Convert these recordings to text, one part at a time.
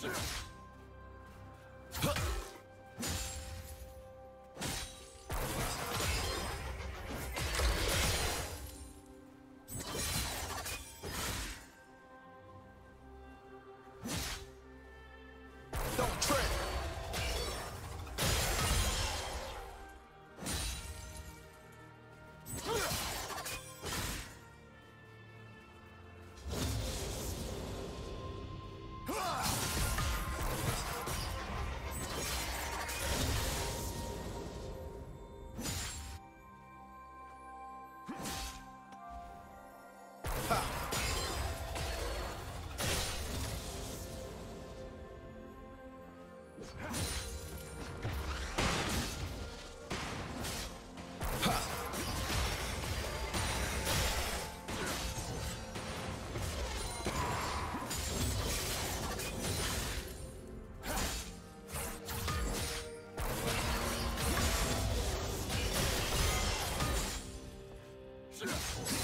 Sure. Ugh.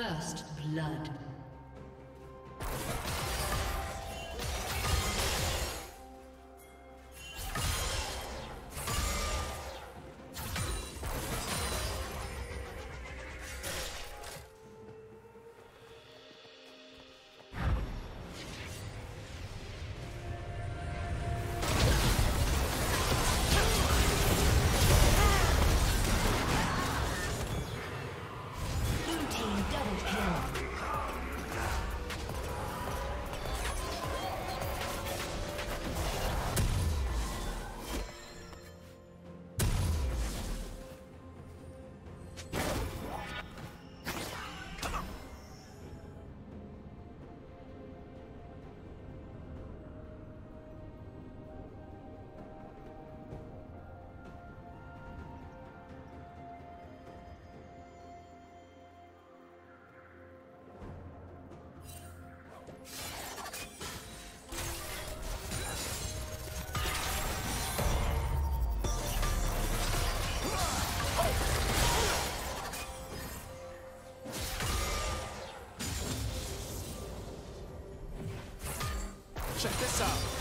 First blood. Check this out.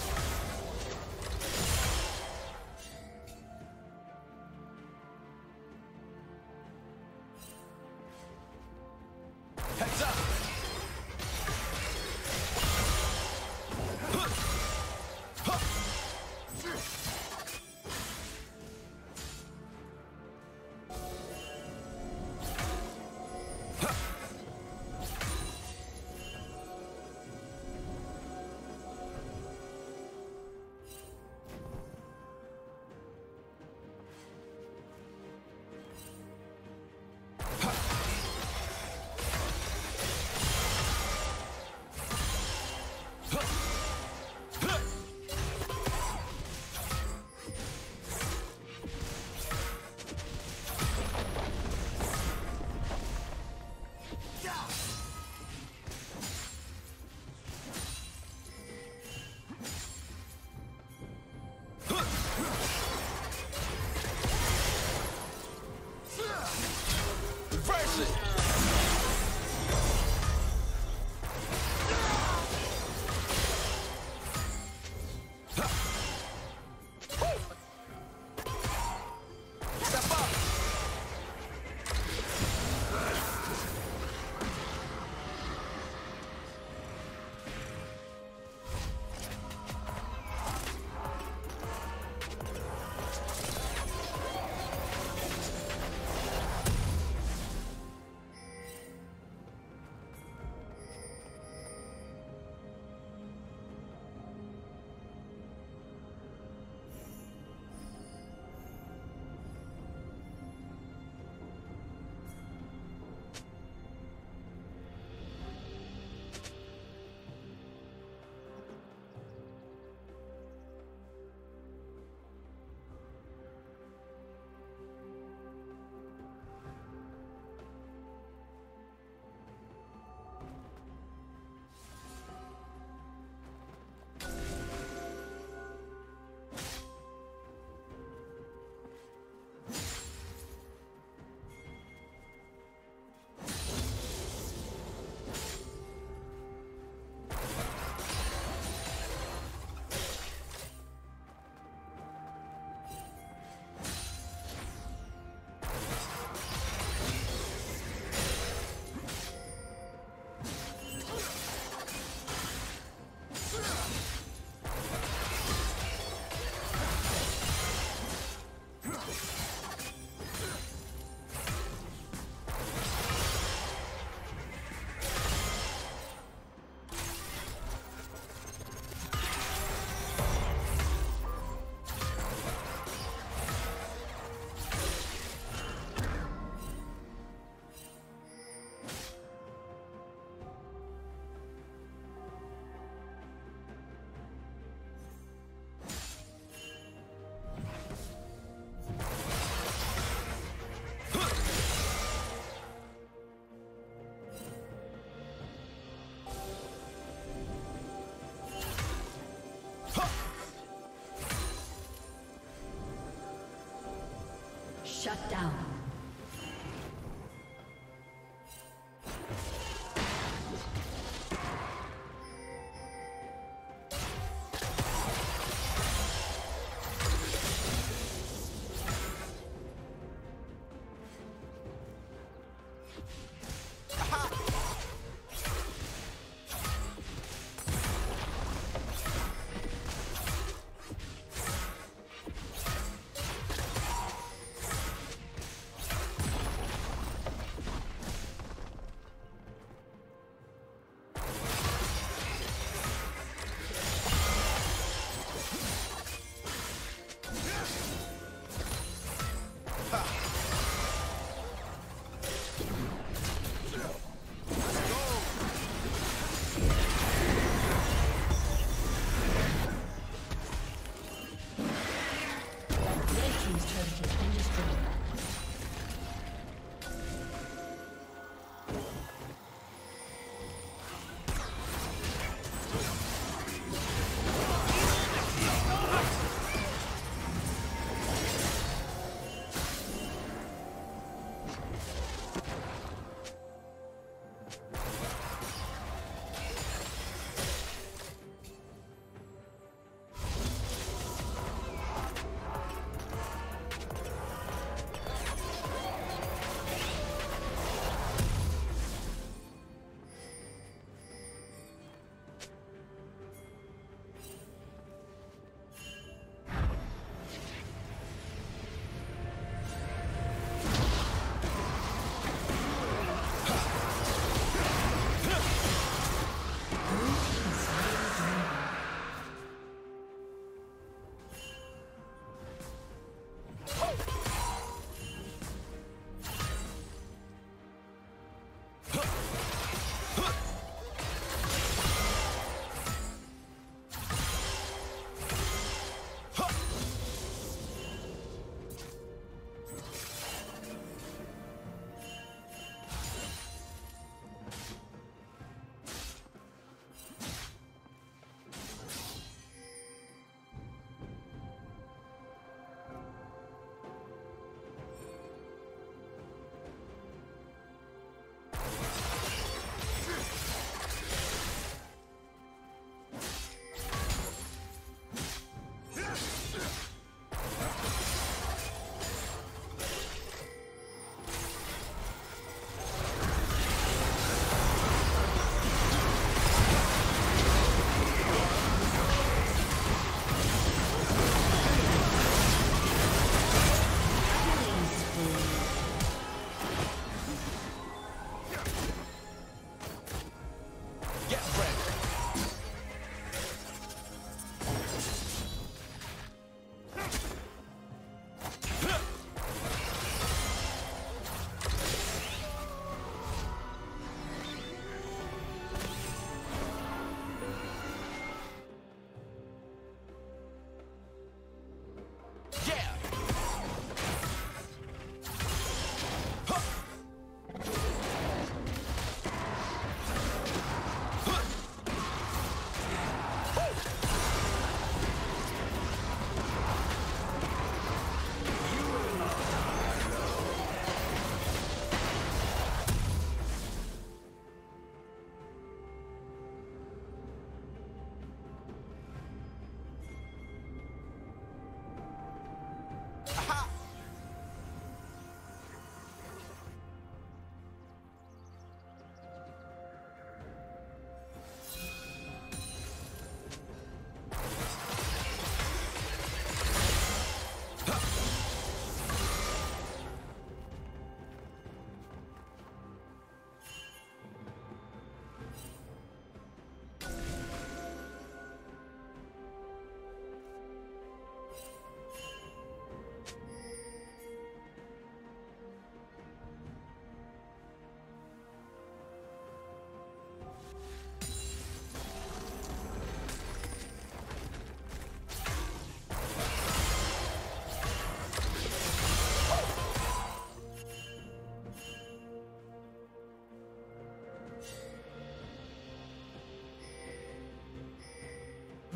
Shut down.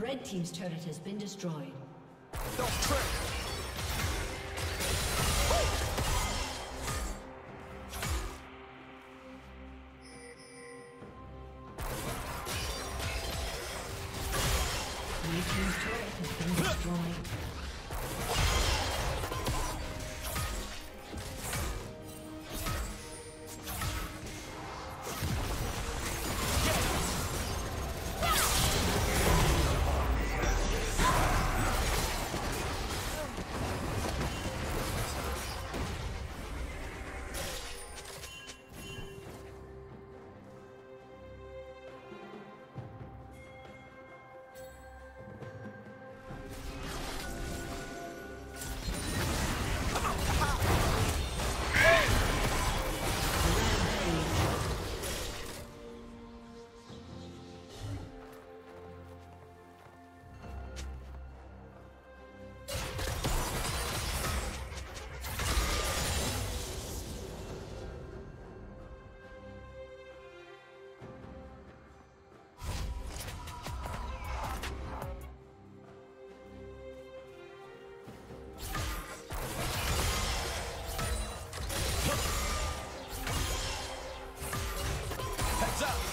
Red Team's turret has been destroyed. Don't trip! Team's turret has been destroyed. up.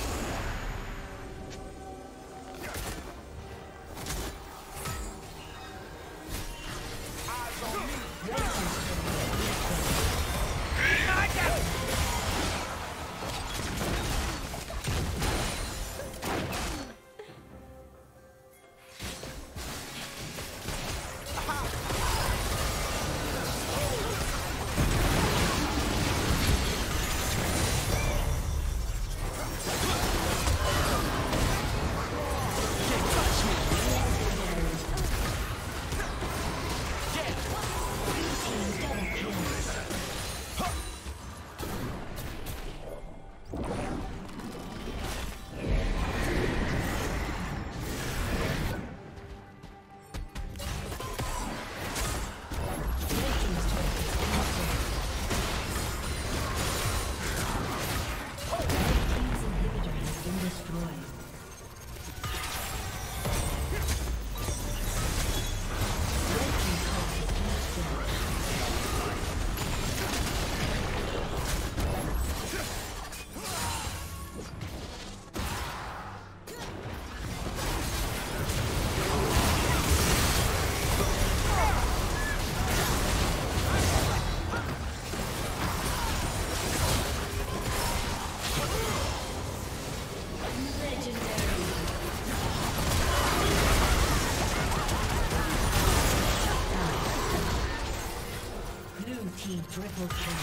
triple kill.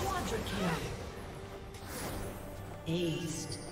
Quadra kill. Aced.